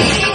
Nation.